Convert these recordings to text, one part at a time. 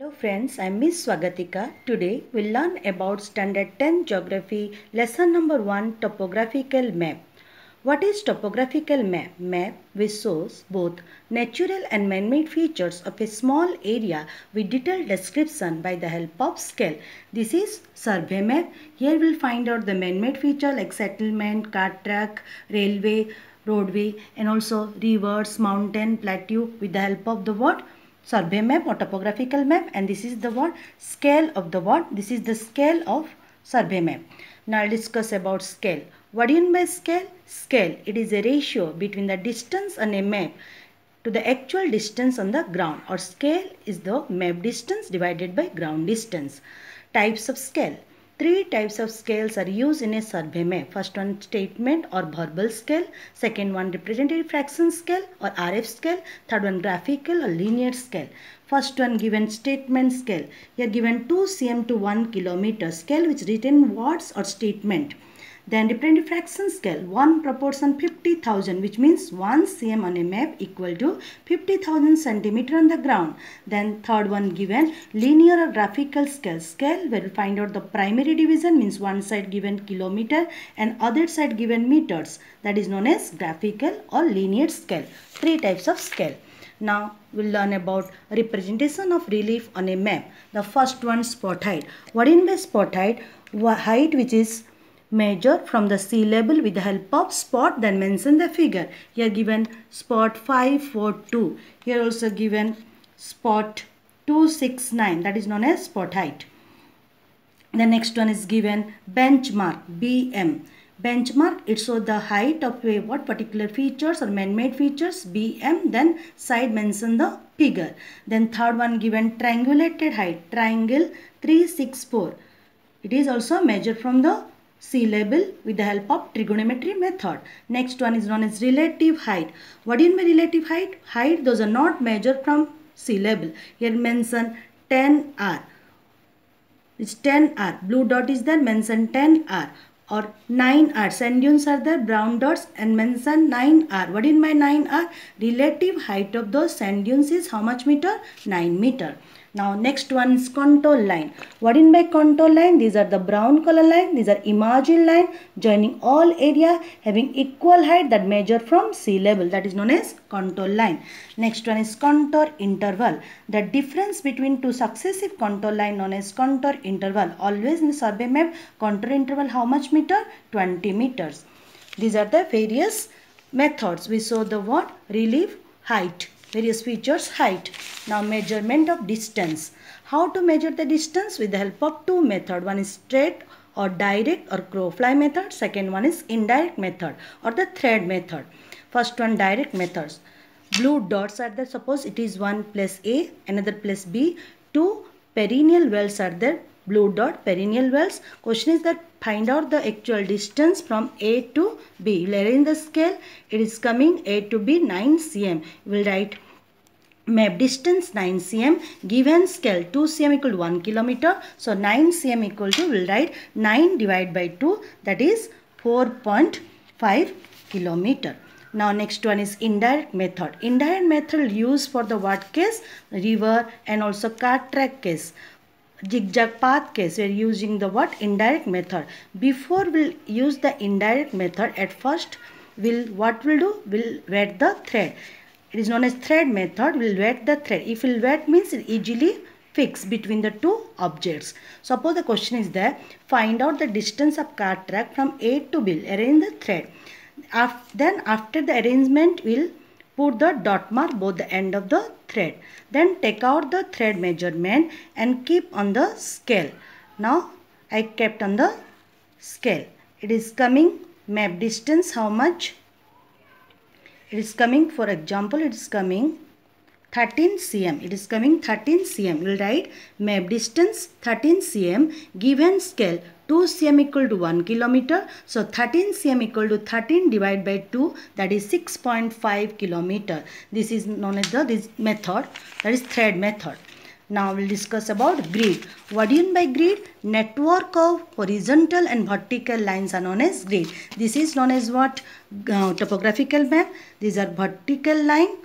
Hello friends, I am Miss Swagatika. Today we'll learn about Standard 10 Geography Lesson number 1 Topographical Map. What is topographical map? Map which shows both natural and man-made features of a small area with detailed description by the help of scale. This is survey map. Here we'll find out the man-made feature like settlement, car track, railway, roadway and also rivers, mountain, plateau with the help of the what? Survey map or topographical map and this is the what scale of the what this is the scale of survey map. Now I'll discuss about scale. What do you mean by scale? Scale. It is a ratio between the distance on a map to the actual distance on the ground or scale is the map distance divided by ground distance. Types of scale Three types of scales are used in a survey map. First one statement or verbal scale. Second one representative fraction scale or RF scale. Third one graphical or linear scale. First one given statement scale. Here given 2 cm to 1 kilometer scale which written words or statement. Then representative fraction scale 1 proportion 50,000 which means 1 cm on a map equal to 50,000 centimeter on the ground. Then third one given linear or graphical scale. Scale we find out the primary division means one side given kilometer and other side given meters. That is known as graphical or linear scale. Three types of scale. Now we'll learn about representation of relief on a map. The first one spot height. What in by spot height? Height which is measure from the sea level with the help of spot then mention the figure. Here given spot 542 here also given spot 269 that is known as spot height. The next one is given benchmark bm benchmark it shows the height of a what particular features or man-made features bm then side mention the figure. Then third one given triangulated height triangle 364 it is also measured from the level with the help of trigonometry method. Next one is known as relative height. What do you mean relative height? Height those are not measured from level. Here mention 10 r. It's 10 r. Blue dot is there mention 10 r or 9 r. Sand dunes are there brown dots and mention 9 r. What do you mean by 9 r? Relative height of those sand dunes is how much meter? 9 meter. Now next one is contour line. What in by contour line? These are the brown color line. These are imagined line joining all area having equal height that measure from sea level. That is known as contour line. Next one is contour interval. The difference between two successive contour line known as contour interval. Always in survey map contour interval how much meter? 20 meters. These are the various methods. We saw the what? Relief height various features height. Now measurement of distance. How to measure the distance? With the help of two method one is straight or direct or crow fly method. Second one is indirect method or the thread method. First one direct methods. Blue dots are there. Suppose it is one place a another place b. Two perennial wells are there. Blue dot perennial wells. Question is that find out the actual distance from A to B. We'll arrange the scale. It is coming A to B 9 cm. We'll write map distance 9 cm. Given scale 2 cm equal to 1 kilometer. So 9 cm equal to we'll write 9 divided by 2 that is 4.5 kilometer. Now next one is indirect method. Indirect method used for the what case? River and also cart track case zigzag path case we are using the what? Indirect method. Before we'll use the indirect method at first we'll what we'll do? We'll wet the thread. It is known as thread method. We'll wet the thread. If we'll wet means it easily fix between the two objects. Suppose the question is there. Find out the distance of cart track from a to b. Arrange the thread. After, then after the arrangement we'll put the dot mark both the end of the thread. Then take out the thread measurement and keep on the scale. Now I kept on the scale. It is coming map distance how much? It is coming for example it is coming 13 cm. It is coming 13 cm. We will write map distance 13 cm given scale 2 cm equal to 1 kilometer. So 13 cm equal to 13 divided by 2 that is 6.5 kilometer. This is known as the this method that is thread method. Now we'll discuss about grid. What do you mean by grid? Network of horizontal and vertical lines are known as grid. This is known as what? Uh, topographical map. These are vertical line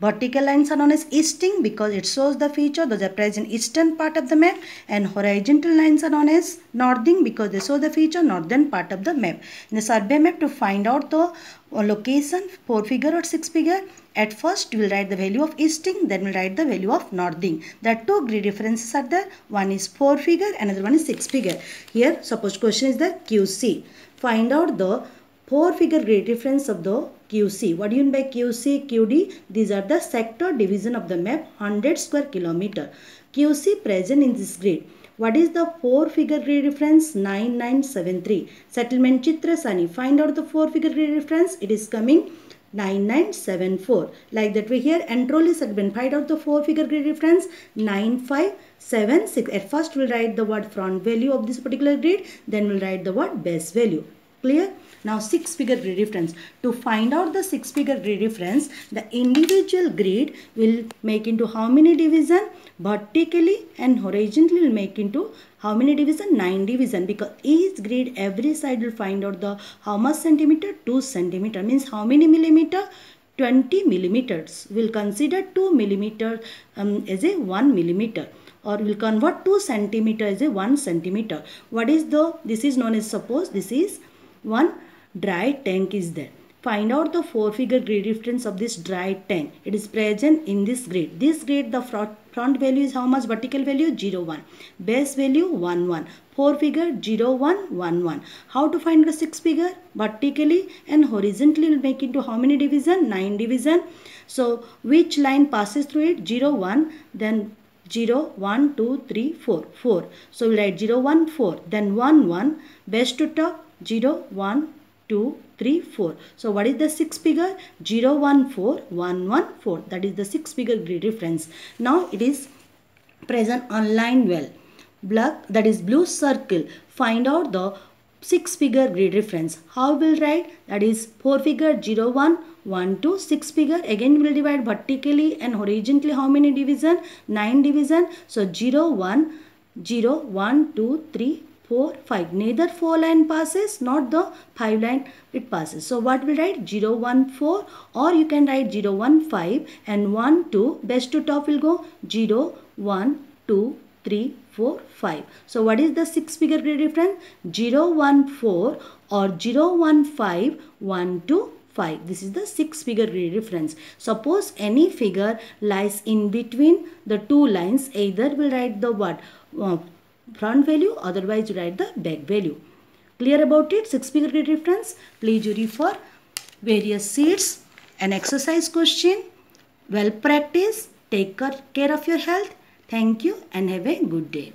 Vertical lines are known as easting because it shows the feature those are present eastern part of the map and horizontal lines are known as northing because they show the feature northern part of the map. In the survey map to find out the uh, location 4 figure or 6 figure at first we will write the value of easting then we'll write the value of northing. There are two grid differences are there one is 4 figure another one is 6 figure. Here suppose question is the QC. Find out the 4 figure grid difference of the QC. What do you mean by QC, QD? These are the sector division of the map 100 square kilometer. QC present in this grid. What is the 4 figure grid reference? 9973. Settlement Chitrasani. Find out the 4 figure grid reference. It is coming 9974. Like that way here Entroli segment. Find out the 4 figure grid reference 9576. At first we'll write the word front value of this particular grid. Then we'll write the word base value. Clear? Now six figure grid difference. To find out the six figure grid difference, the individual grid will make into how many division? Vertically and horizontally will make into how many division? 9 division because each grid every side will find out the how much centimeter? 2 centimeter means how many millimeter? 20 millimeters. We'll consider 2 millimeter um, as a 1 millimeter or we'll convert 2 centimeter as a 1 centimeter. What is the, this is known as suppose this is one dry tank is there. Find out the four figure grid difference of this dry tank. It is present in this grid. This grid the front, value is how much vertical value 0 1. Base value 1 1. 4 figure 0 1 1 1. How to find the 6 figure? Vertically and horizontally will make into how many division? 9 division. So which line passes through it? 0 1 then 0 1 2 3 4 4. So we'll write 0 1 4 then 1 1 base to top 0 1 2, 3, 4. So what is the 6 figure? 0, 1, 4, 1, 1, 4. That is the 6 figure grid reference. Now it is present on line well. Black that is blue circle. Find out the 6 figure grid reference. How will write? That is 4 figure 0, 1, 1 to 6 figure. Again we will divide vertically and horizontally how many division? 9 division. So 0, 1, 0, 1, 2, 3, 4, 5. Neither 4 line passes, not the 5 line it passes. So what we write? 0, 1, 4 or you can write 0, 1, 5 and 1, 2. Best to top will go 0, 1, 2, 3, 4, 5. So what is the 6 figure grid difference? 0, 1, 4 or 0, 1, 5, 1, 2, 5. This is the 6 figure grid difference. Suppose any figure lies in between the two lines, either will write the what? Uh, front value otherwise you write the back value. Clear about it? Six figure grid difference. Please you refer various sheets an exercise question. Well practice take care of your health. Thank you and have a good day